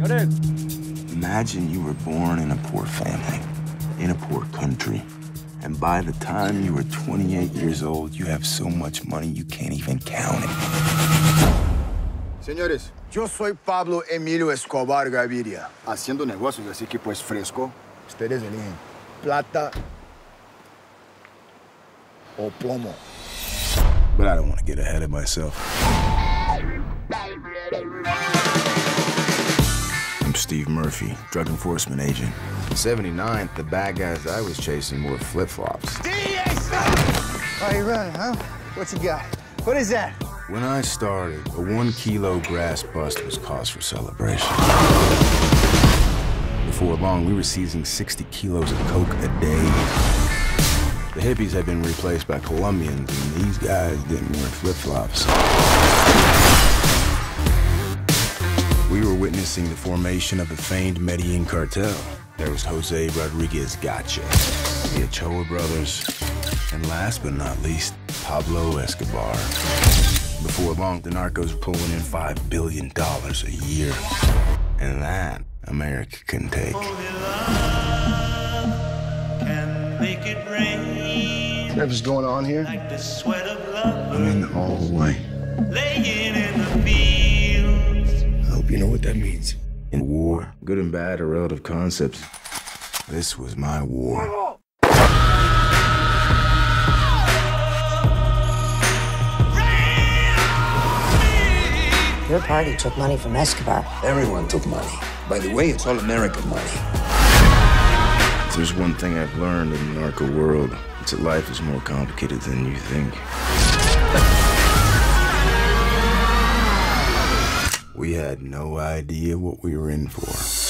Imagine you were born in a poor family, in a poor country, and by the time you were 28 years old, you have so much money you can't even count it. Señores, yo soy Pablo Emilio Escobar Gaviria, haciendo negocios, así que pues fresco. Ustedes eligen plata o plomo. But I don't want to get ahead of myself. I'm Steve Murphy, drug enforcement agent. In 79, the bad guys I was chasing wore flip-flops. Are you running, huh? What you got? What is that? When I started, a one kilo grass bust was cause for celebration. Before long, we were seizing 60 kilos of coke a day. The hippies had been replaced by Colombians, and these guys didn't wear flip-flops. Witnessing the formation of the famed Medellin cartel. There was Jose Rodriguez Gacha, the Ochoa brothers, and last but not least, Pablo Escobar. Before long, the narcos were pulling in $5 billion a year. And that, America can take. can make it rain Whatever's going on here? like the sweat of love I'm in all the way. You know what that means. In war, good and bad are relative concepts. This was my war. Your party took money from Escobar. Everyone took money. By the way, it's all American money. If there's one thing I've learned in the narco world, it's that life is more complicated than you think. Had no idea what we were in for.